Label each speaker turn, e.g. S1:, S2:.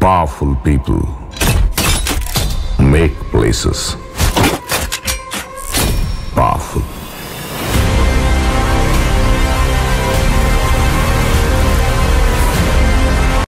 S1: Powerful people make places powerful.